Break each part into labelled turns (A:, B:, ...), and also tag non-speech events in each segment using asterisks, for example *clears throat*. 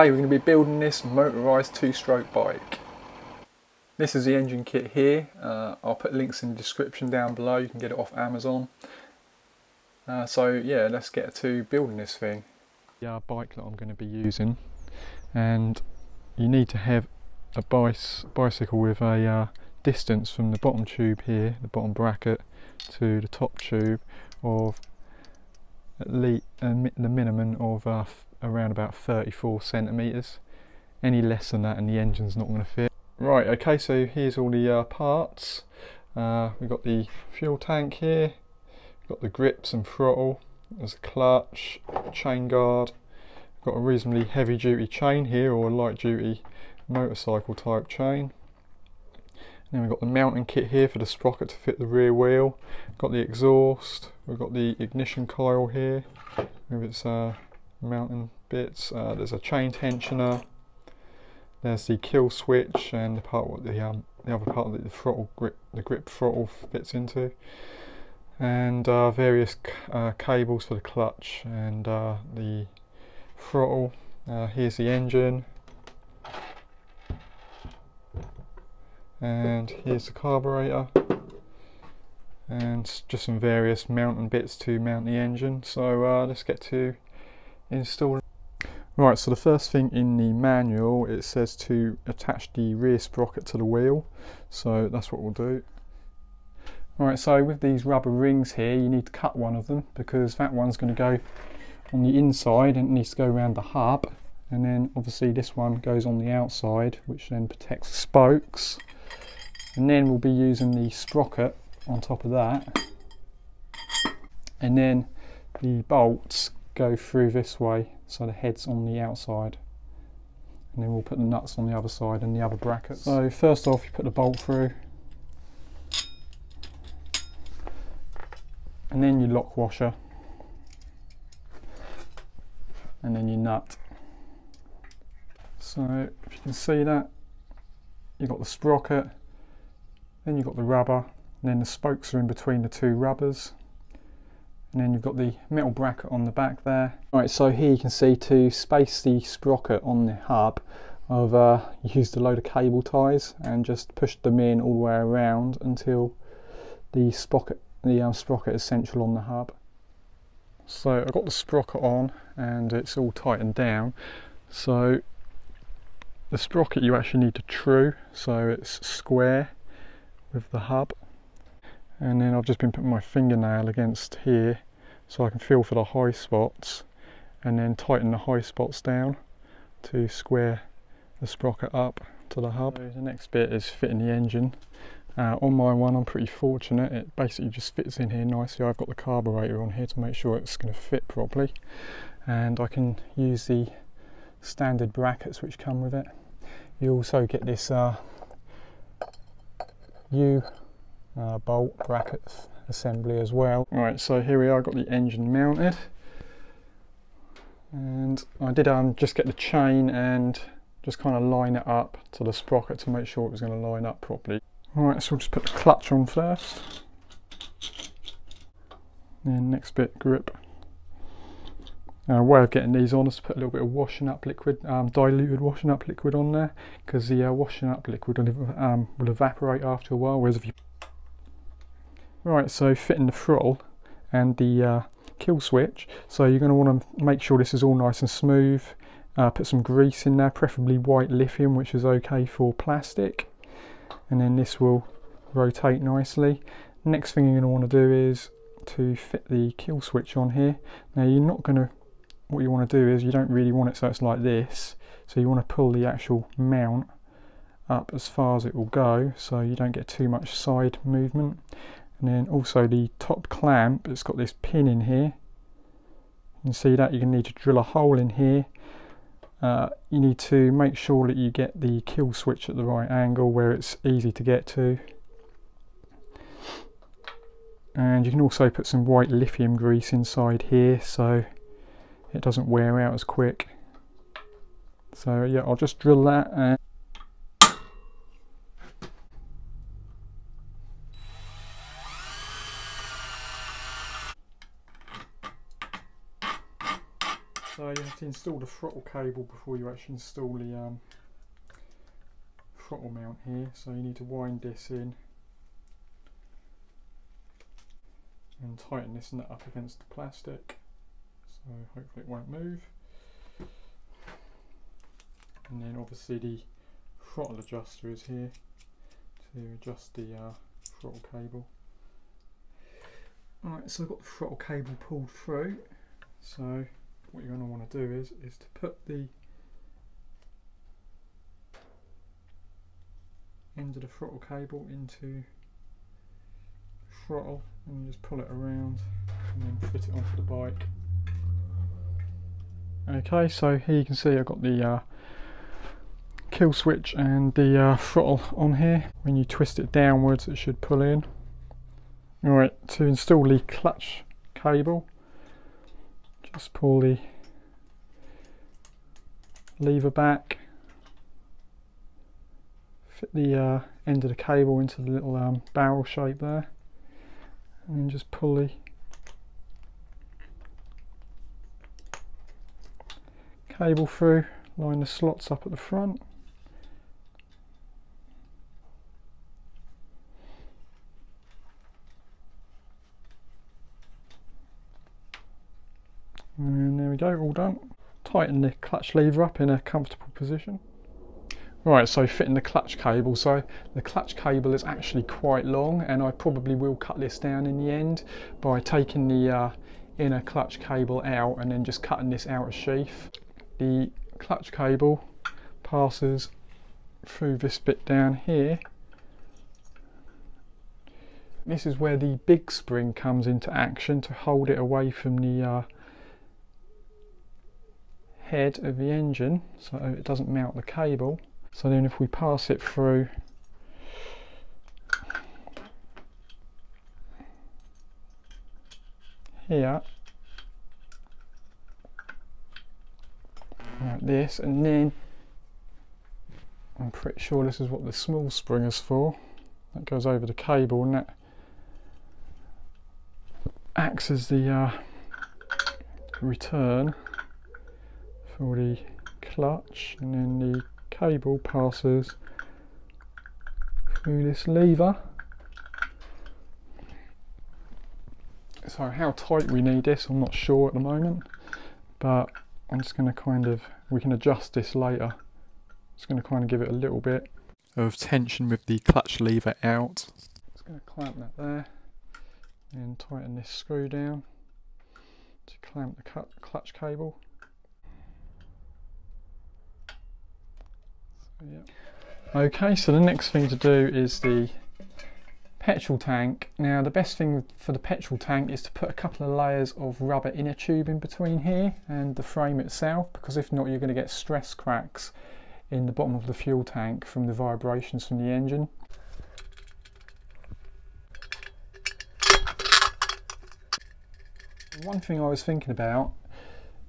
A: Today we're going to be building this motorised two-stroke bike. This is the engine kit here. Uh, I'll put links in the description down below. You can get it off Amazon. Uh, so yeah, let's get to building this thing. The bike that I'm going to be using, and you need to have a bicycle with a uh, distance from the bottom tube here, the bottom bracket, to the top tube of at least uh, the minimum of uh, around about 34 centimeters. Any less than that, and the engine's not going to fit. Right, okay, so here's all the uh, parts. Uh, we've got the fuel tank here, we've got the grips and throttle, there's a clutch, chain guard, we've got a reasonably heavy duty chain here, or a light duty motorcycle type chain. then we've got the mounting kit here for the sprocket to fit the rear wheel. Got the exhaust, we've got the ignition coil here with its uh, mounting bits. Uh, there's a chain tensioner, there's the kill switch and the part what the um, the other part that the throttle grip the grip throttle fits into, and uh, various uh, cables for the clutch and uh, the throttle. Uh, here's the engine, and here's the carburetor, and just some various mounting bits to mount the engine. So uh, let's get to installing. Right, so the first thing in the manual, it says to attach the rear sprocket to the wheel. So that's what we'll do. Right, so with these rubber rings here, you need to cut one of them because that one's going to go on the inside and it needs to go around the hub. And then obviously this one goes on the outside, which then protects the spokes. And then we'll be using the sprocket on top of that. And then the bolts go through this way so the head's on the outside and then we'll put the nuts on the other side and the other brackets. So first off you put the bolt through and then your lock washer and then your nut. So if you can see that you've got the sprocket then you've got the rubber and then the spokes are in between the two rubbers and then you've got the metal bracket on the back there. Right, so here you can see to space the sprocket on the hub, I've uh, used a load of cable ties and just pushed them in all the way around until the sprocket, the um, sprocket is central on the hub. So I've got the sprocket on and it's all tightened down. So the sprocket you actually need to true so it's square with the hub and then I've just been putting my fingernail against here so I can feel for the high spots and then tighten the high spots down to square the sprocket up to the hub. So the next bit is fitting the engine. Uh, on my one I'm pretty fortunate, it basically just fits in here nicely. I've got the carburetor on here to make sure it's going to fit properly and I can use the standard brackets which come with it. You also get this uh, U uh, bolt brackets assembly as well. Alright, so here we are, got the engine mounted. And I did um, just get the chain and just kind of line it up to the sprocket to make sure it was going to line up properly. Alright, so we'll just put the clutch on first. Then next bit, grip. Uh, way of getting these on is to put a little bit of washing up liquid, um, diluted washing up liquid on there, because the uh, washing up liquid will, um, will evaporate after a while, whereas if you Right, so fitting the throttle and the uh, kill switch. So you're going to want to make sure this is all nice and smooth. Uh, put some grease in there, preferably white lithium, which is okay for plastic. And then this will rotate nicely. Next thing you're going to want to do is to fit the kill switch on here. Now you're not going to, what you want to do is you don't really want it so it's like this. So you want to pull the actual mount up as far as it will go so you don't get too much side movement and then also the top clamp it's got this pin in here. You can see that you're going to need to drill a hole in here. Uh, you need to make sure that you get the kill switch at the right angle where it's easy to get to. And you can also put some white lithium grease inside here so it doesn't wear out as quick. So yeah I'll just drill that and So you have to install the throttle cable before you actually install the um, throttle mount here. So you need to wind this in and tighten this nut up against the plastic. So hopefully it won't move. And then obviously the throttle adjuster is here to adjust the uh, throttle cable. Alright, so I've got the throttle cable pulled through. So what you're going to want to do is, is to put the end of the throttle cable into throttle and just pull it around and then fit it onto the bike. Okay, so here you can see I've got the uh, kill switch and the uh, throttle on here. When you twist it downwards it should pull in. Alright, to install the clutch cable, just pull the lever back, fit the uh, end of the cable into the little um, barrel shape there, and just pull the cable through, line the slots up at the front. And there we go, all done. Tighten the clutch lever up in a comfortable position. Right, so fitting the clutch cable. So the clutch cable is actually quite long and I probably will cut this down in the end by taking the uh, inner clutch cable out and then just cutting this outer sheath. The clutch cable passes through this bit down here. This is where the big spring comes into action to hold it away from the uh, head of the engine so it doesn't mount the cable. So then if we pass it through here like this and then I'm pretty sure this is what the small spring is for that goes over the cable and that acts as the uh, return for the clutch and then the cable passes through this lever. So how tight we need this I'm not sure at the moment but I'm just going to kind of we can adjust this later. Just going to kind of give it a little bit of tension with the clutch lever out. Just going to clamp that there and tighten this screw down to clamp the clutch cable Okay, so the next thing to do is the petrol tank. Now the best thing for the petrol tank is to put a couple of layers of rubber inner tube in between here and the frame itself because if not you're going to get stress cracks in the bottom of the fuel tank from the vibrations from the engine. One thing I was thinking about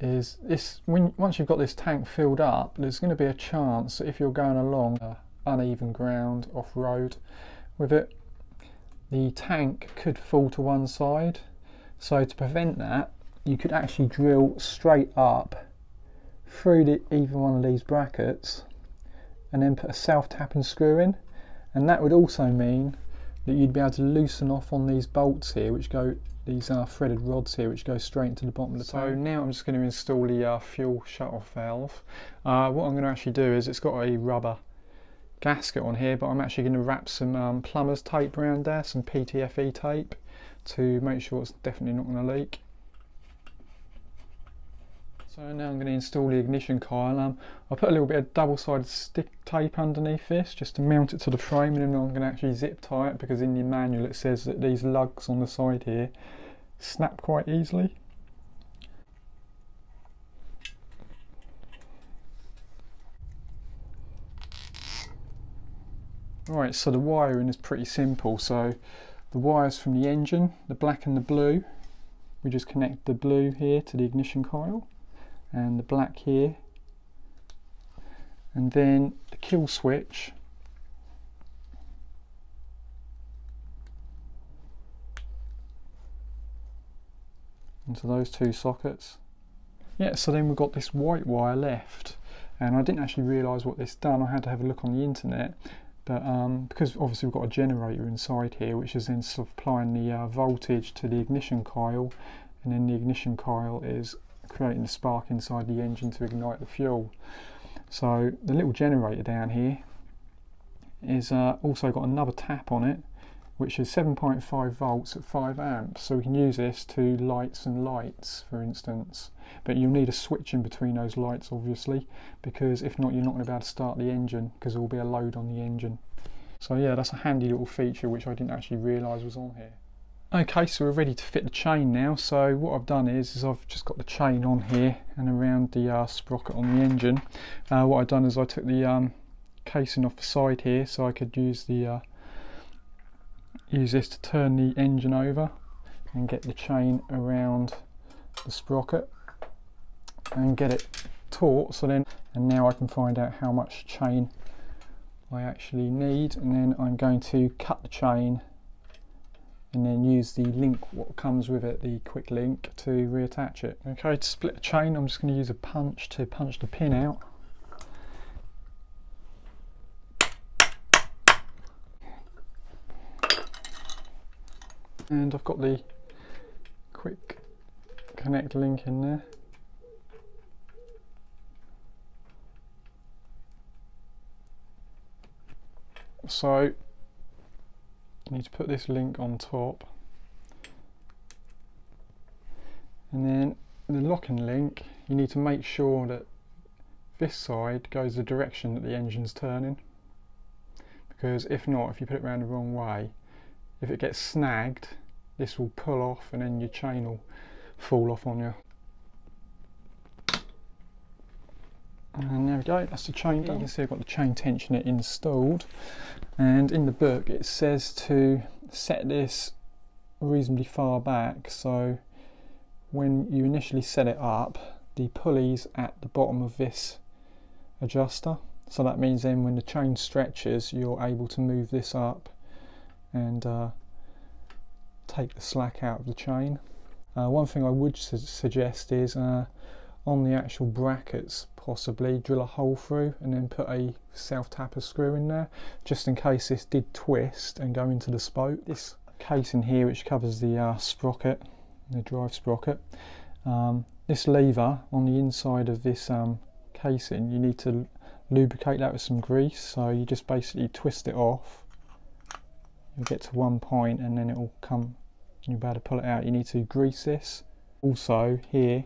A: is this when once you've got this tank filled up there's going to be a chance that if you're going along uneven ground off-road with it the tank could fall to one side. So to prevent that you could actually drill straight up through the, either one of these brackets and then put a self-tapping screw in. And that would also mean that you'd be able to loosen off on these bolts here which go these are threaded rods here which go straight to the bottom of the tank. So now I'm just going to install the uh, fuel shut-off valve. Uh, what I'm going to actually do is it's got a rubber gasket on here but I'm actually going to wrap some um, plumber's tape around there, some PTFE tape to make sure it's definitely not going to leak. So now I'm going to install the ignition coil. Um, I'll put a little bit of double-sided stick tape underneath this just to mount it to the frame and then I'm going to actually zip tie it because in the manual it says that these lugs on the side here snap quite easily. Right, so the wiring is pretty simple. So the wires from the engine, the black and the blue, we just connect the blue here to the ignition coil and the black here. And then the kill switch. Into those two sockets. Yeah, so then we've got this white wire left, and I didn't actually realise what this done. I had to have a look on the internet, but um, because obviously we've got a generator inside here, which is then supplying the uh, voltage to the ignition coil, and then the ignition coil is creating the spark inside the engine to ignite the fuel. So the little generator down here is uh, also got another tap on it which is 7.5 volts at 5 amps. So we can use this to lights and lights for instance. But you'll need a switch in between those lights obviously because if not you're not going to be able to start the engine because there will be a load on the engine. So yeah that's a handy little feature which I didn't actually realise was on here okay so we're ready to fit the chain now. So what I've done is, is I've just got the chain on here and around the uh, sprocket on the engine. Uh, what I've done is I took the um, casing off the side here so I could use the uh, use this to turn the engine over and get the chain around the sprocket and get it taut. So then and now I can find out how much chain I actually need. And then I'm going to cut the chain and then use the link what comes with it the quick link to reattach it. Okay to split a chain I'm just going to use a punch to punch the pin out. And I've got the quick connect link in there. So you need to put this link on top. And then the locking link you need to make sure that this side goes the direction that the engine's turning. Because if not if you put it around the wrong way if it gets snagged this will pull off and then your chain will fall off on you and there we go that's the chain you can see I've got the chain tensioner installed. And in the book it says to set this reasonably far back. So when you initially set it up the pulleys at the bottom of this adjuster. So that means then when the chain stretches you're able to move this up and uh, take the slack out of the chain. Uh, one thing I would su suggest is uh, on the actual brackets possibly drill a hole through and then put a self tapper screw in there just in case this did twist and go into the spoke. This case in here which covers the uh, sprocket, the drive sprocket, um, this lever on the inside of this um, casing you need to lubricate that with some grease. So you just basically twist it off. You'll get to one point and then it will come you'll be able to pull it out. You need to grease this. Also here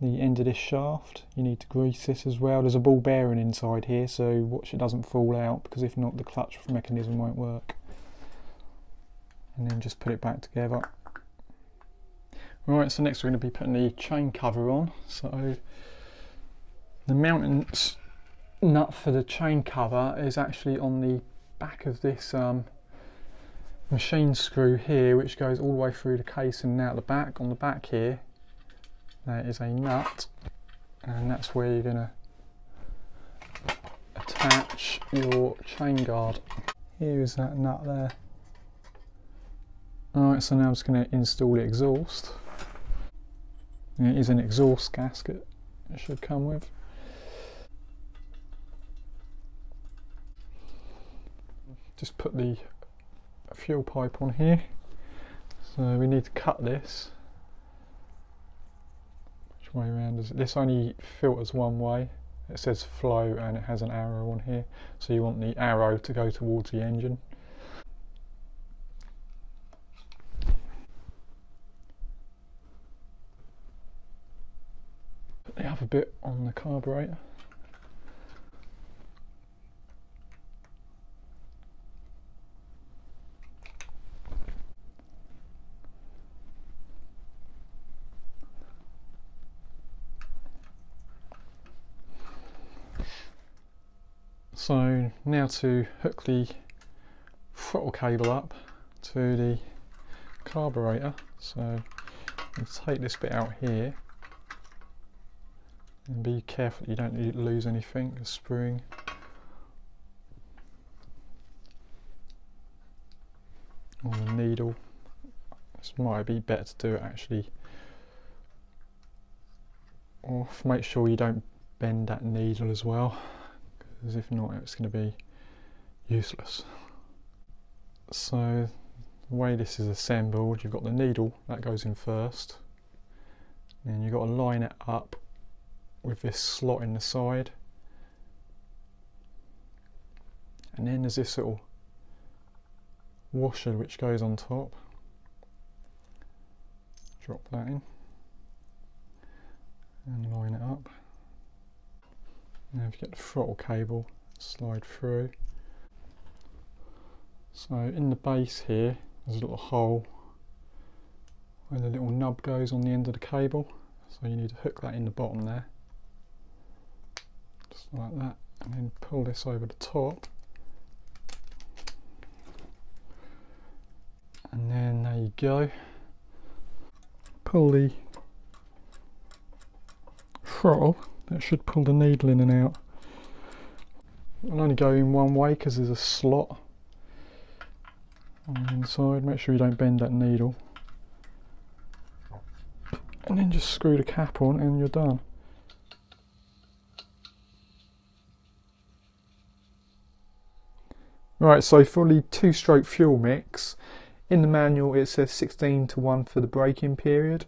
A: the end of this shaft. You need to grease this as well. There's a ball bearing inside here so watch it doesn't fall out because if not the clutch mechanism won't work. And then just put it back together. Right so next we're going to be putting the chain cover on. So the mounting nut for the chain cover is actually on the back of this um, machine screw here which goes all the way through the case and out the back on the back here there is a nut and that's where you're going to attach your chain guard. Here is that nut there. Alright so now I'm just going to install the exhaust. It is an exhaust gasket it should come with. Just put the fuel pipe on here. So we need to cut this way around. Is this only filters one way. It says flow and it has an arrow on here. So you want the arrow to go towards the engine. The other bit on the carburetor So now to hook the throttle cable up to the carburetor. So take this bit out here and be careful you don't lose anything, the spring. Or the needle. This might be better to do it actually off. Make sure you don't bend that needle as well, because if not, it's going to be useless. So, the way this is assembled, you've got the needle that goes in first, and you've got to line it up with this slot in the side, and then there's this little washer which goes on top. Drop that in and line it up. Now if you get the throttle cable, slide through. So in the base here, there's a little hole where the little nub goes on the end of the cable. So you need to hook that in the bottom there. Just like that. And then pull this over the top. And then there you go. Pull the throttle that should pull the needle in and out. It'll only go in one way because there's a slot on the inside. Make sure you don't bend that needle. And then just screw the cap on and you're done. Right, so for the two-stroke fuel mix, in the manual it says 16 to 1 for the breaking period.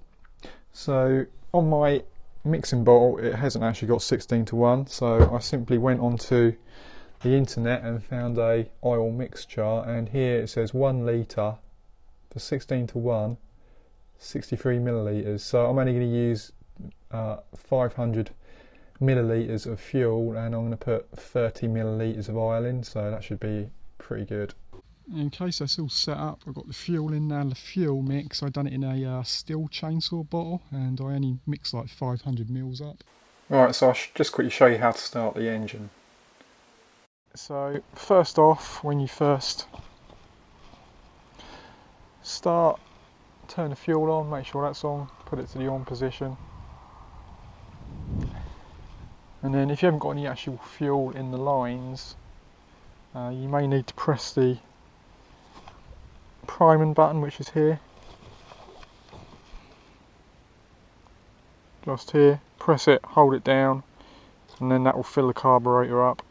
A: So on my mixing bottle it hasn't actually got 16 to 1 so I simply went onto the internet and found a oil mix chart and here it says 1 litre for 16 to 1 63 millilitres. So I'm only going to use uh, 500 millilitres of fuel and I'm going to put 30 millilitres of oil in so that should be pretty good in case that's all set up, I've got the fuel in now, the fuel mix, I've done it in a uh, Stihl chainsaw bottle and I only mix like 500 mils up. Right, so I'll just quickly show you how to start the engine. So first off, when you first start, turn the fuel on, make sure that's on, put it to the on position. And then if you haven't got any actual fuel in the lines, uh, you may need to press the priming button which is here. Just here. Press it hold it down and then that will fill the carburetor up.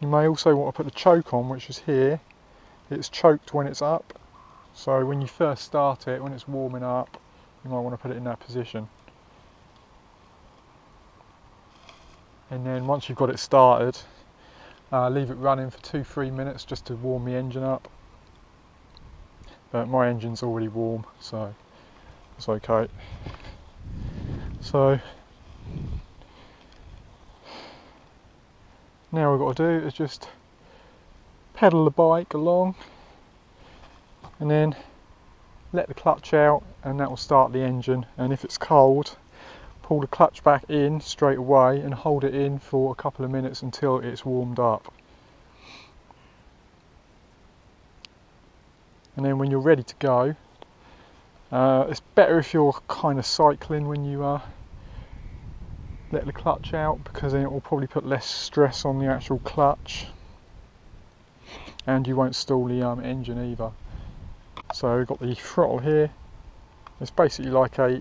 A: You may also want to put the choke on which is here. It's choked when it's up so when you first start it when it's warming up you might want to put it in that position. And then once you've got it started uh, leave it running for two, three minutes just to warm the engine up. But my engine's already warm, so it's okay. So now we've got to do is just pedal the bike along and then let the clutch out and that will start the engine and if it's cold pull the clutch back in straight away and hold it in for a couple of minutes until it's warmed up. And then when you're ready to go, uh, it's better if you're kind of cycling when you uh, let the clutch out because then it will probably put less stress on the actual clutch and you won't stall the um, engine either. So we've got the throttle here. It's basically like a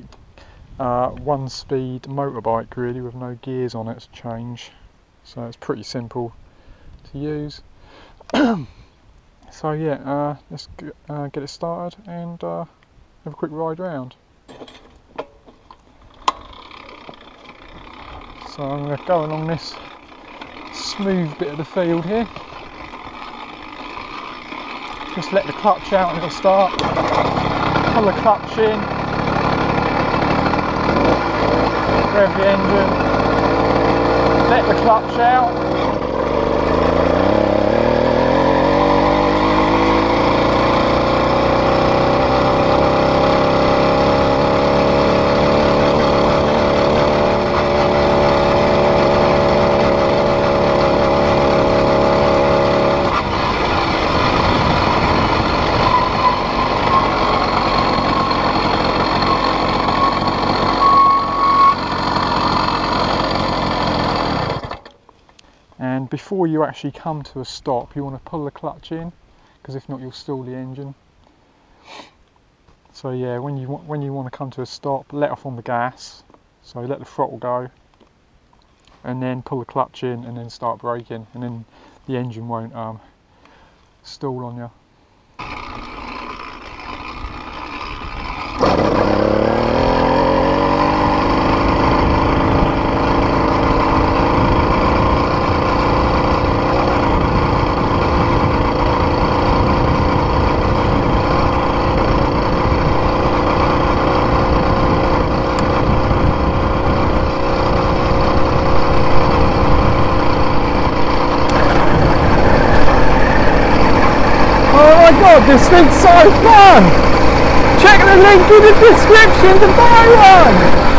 A: uh, one speed motorbike really with no gears on it to change. So it's pretty simple to use. *clears throat* So yeah uh, let's uh, get it started and uh, have a quick ride around so I'm going to go along this smooth bit of the field here. Just let the clutch out and it'll start. Pull the clutch in rev the engine, let the clutch out, before you actually come to a stop you want to pull the clutch in because if not you'll stall the engine So yeah, when you want when you want to come to a stop, let off on the gas. So let the throttle go, and then pull the clutch in, and then start braking, and then the engine won't um, stall on you. Oh my god, this thing's so fun! Check the link in the description to buy one!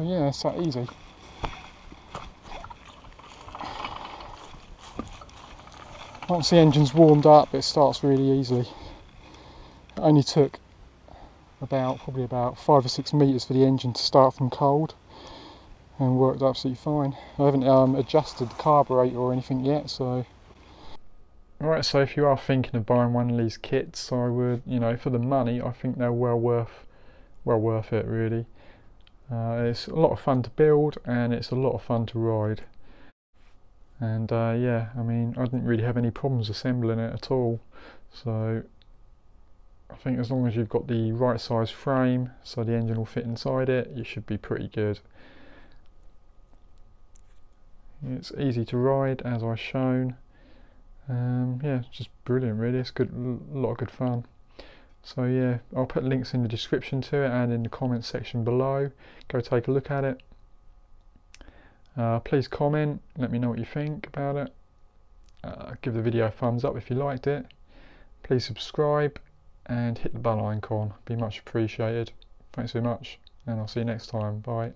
A: So yeah, it's that easy. Once the engine's warmed up, it starts really easily. It only took about probably about five or six meters for the engine to start from cold and worked absolutely fine. I haven't um, adjusted the carburetor or anything yet, so. Right, so if you are thinking of buying one of these kits, I would, you know, for the money, I think they're well worth, well worth it really. Uh, it's a lot of fun to build and it's a lot of fun to ride. And uh, yeah, I mean, I didn't really have any problems assembling it at all. So I think as long as you've got the right size frame so the engine will fit inside it, you should be pretty good. It's easy to ride as I've shown. Um, yeah, just brilliant really, it's good, a lot of good fun. So yeah, I'll put links in the description to it and in the comments section below. Go take a look at it. Uh, please comment, let me know what you think about it. Uh, give the video a thumbs up if you liked it. Please subscribe and hit the bell icon, be much appreciated. Thanks so much and I'll see you next time. Bye.